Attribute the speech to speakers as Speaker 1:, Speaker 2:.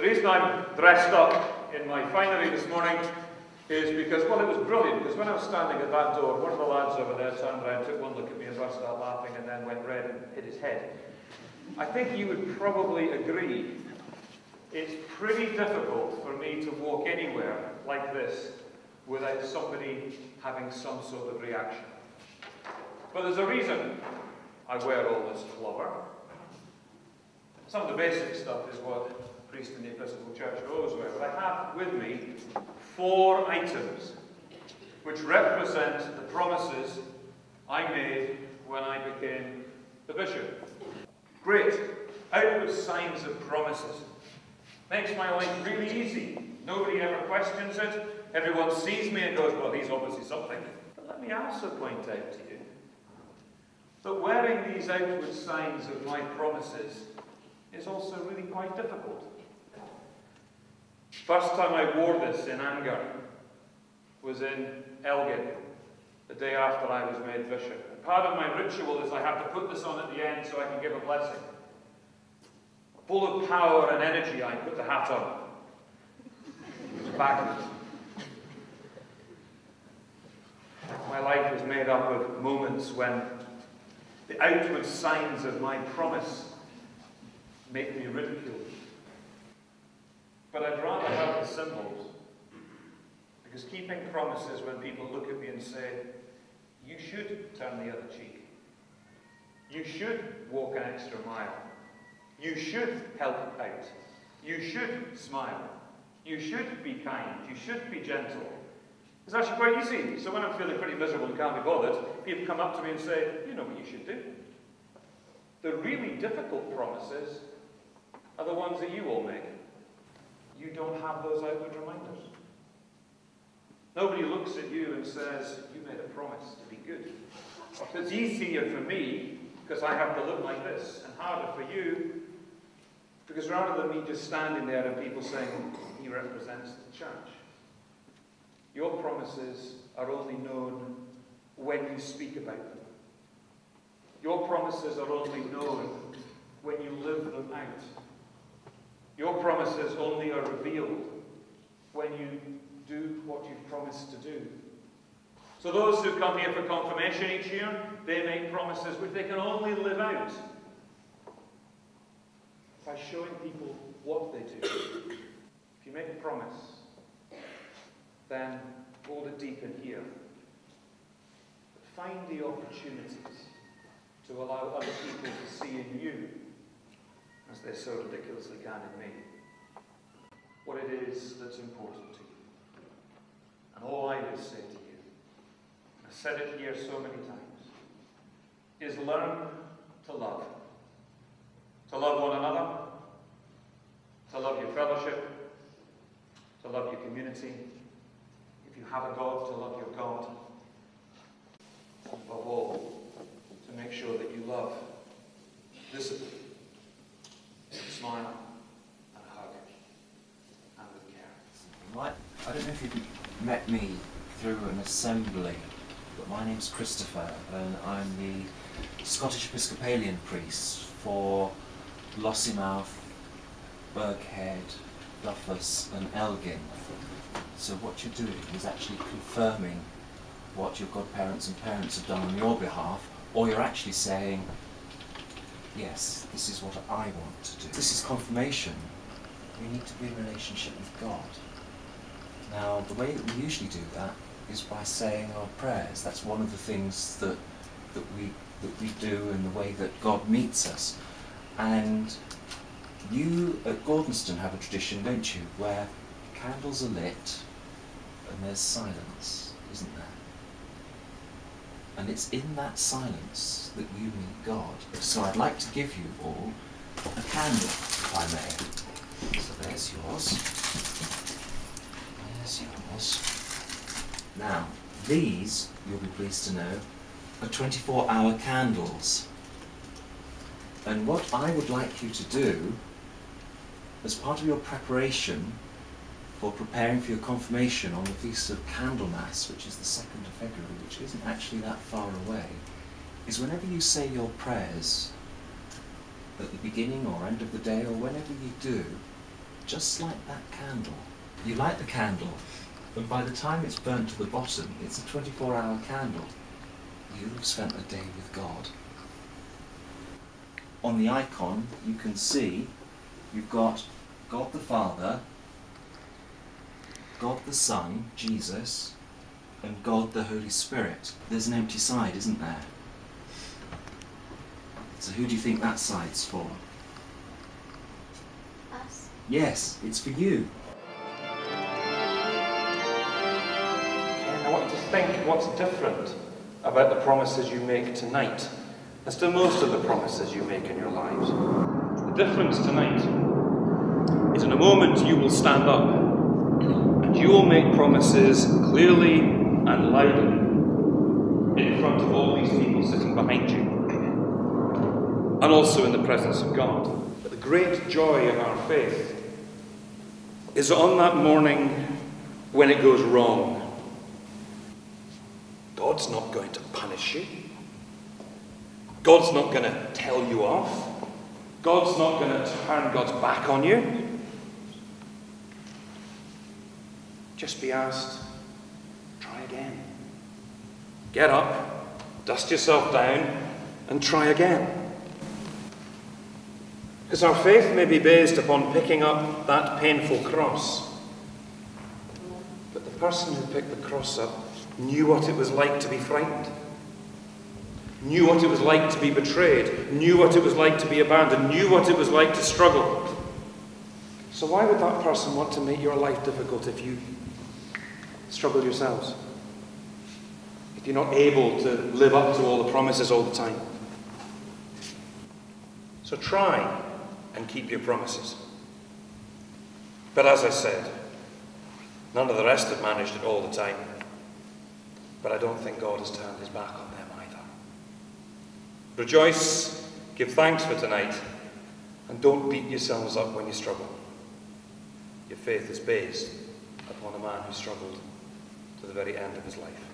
Speaker 1: The reason I'm dressed up in my finery this morning is because, well, it was brilliant, because when I was standing at that door, one of the lads over there turned around, took one look at me and burst out laughing, and then went red and hit his head. I think you would probably agree it's pretty difficult for me to walk anywhere like this without somebody having some sort of reaction. But there's a reason I wear all this clover. Some of the basic stuff is what priest in the Episcopal Church of but I have with me four items which represent the promises I made when I became the bishop. Great. Outward signs of promises. Makes my life really easy. Nobody ever questions it. Everyone sees me and goes, well, he's obviously something. But let me also point out to you that wearing these outward signs of my promises is also really quite difficult. First time I wore this in anger was in Elgin, the day after I was made bishop. And part of my ritual is I have to put this on at the end so I can give a blessing. Full of power and energy, I put the hat on. Backwards. My life is made up of moments when the outward signs of my promise make me ridiculed. But I'd rather have the symbols. Because keeping promises when people look at me and say, you should turn the other cheek. You should walk an extra mile. You should help out. You should smile. You should be kind. You should be gentle. It's actually quite easy. So when I'm feeling pretty miserable and can't be bothered, people come up to me and say, you know what you should do. The really difficult promises are the ones that you all make. You don't have those outward reminders. Nobody looks at you and says, you made a promise to be good. It's easier for me because I have to look like this, and harder for you because rather than me just standing there and people saying, he represents the church, your promises are only known when you speak about them. Your promises are only known when you live them out. Your promises only are revealed when you do what you've promised to do. So those who come here for confirmation each year, they make promises which they can only live out by showing people what they do. If you make a promise, then hold it deep in here. But find the opportunities to allow other people to see in you, as they so ridiculously can in me, what it is that's important to you. And all I would say to you, I've said it here so many times, is learn to love. To love one another, to love your fellowship, to love your community, if you have a God, to love your God. Above all, to make sure that you love discipline, smile, and hug, and with care.
Speaker 2: I don't know if you've met me through an assembly, but my name's Christopher, and I'm the Scottish Episcopalian priest for Lossiemouth, Burghead, Duffus and Elgin. So what you're doing is actually confirming what your godparents and parents have done on your behalf, or you're actually saying, yes, this is what I want to do. This is confirmation. We need to be in relationship with God. Now, the way that we usually do that is by saying our prayers. That's one of the things that, that, we, that we do in the way that God meets us. And you at Gordonstoun have a tradition, don't you, where candles are lit and there's silence, isn't there? And it's in that silence that you meet God. So I'd like to give you all a candle, if I may. So there's yours. There's yours. Now, these, you'll be pleased to know, are 24-hour candles. And what I would like you to do, as part of your preparation for preparing for your confirmation on the Feast of Candlemas, which is the 2nd of February, which isn't actually that far away, is whenever you say your prayers, at the beginning or end of the day, or whenever you do, just like that candle. You light the candle, and by the time it's burnt to the bottom, it's a 24 hour candle. You've spent a day with God. On the icon, you can see you've got God the Father, God the Son, Jesus, and God the Holy Spirit. There's an empty side, isn't there? So who do you think that side's for?
Speaker 3: Us.
Speaker 2: Yes, it's for you.
Speaker 1: Think what's different about the promises you make tonight as to most of the promises you make in your lives. The difference tonight is in a moment you will stand up and you will make promises clearly and loudly in front of all these people sitting behind you and also in the presence of God. But the great joy of our faith is on that morning when it goes wrong. God's not going to punish you. God's not going to tell you off. God's not going to turn God's back on you. Just be asked, try again. Get up, dust yourself down, and try again. Because our faith may be based upon picking up that painful cross. But the person who picked the cross up knew what it was like to be frightened, knew what it was like to be betrayed, knew what it was like to be abandoned, knew what it was like to struggle. So, why would that person want to make your life difficult if you struggle yourselves? If you're not able to live up to all the promises all the time? So, try and keep your promises. But as I said, none of the rest have managed it all the time. But I don't think God has turned his back on them either. Rejoice, give thanks for tonight, and don't beat yourselves up when you struggle. Your faith is based upon a man who struggled to the very end of his life.